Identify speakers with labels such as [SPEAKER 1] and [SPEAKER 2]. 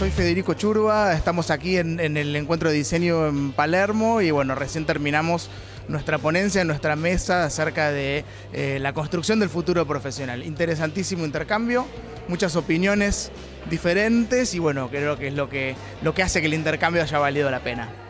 [SPEAKER 1] soy Federico Churba, estamos aquí en, el encuentro de diseño en Palermo y bueno, recién terminamos nuestra ponencia, nuestra mesa acerca de eh, la construcción del futuro profesional. Interesantísimo intercambio, muchas opiniones diferentes y bueno, creo que es lo que, lo que hace que el intercambio haya valido la pena.